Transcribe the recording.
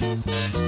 Música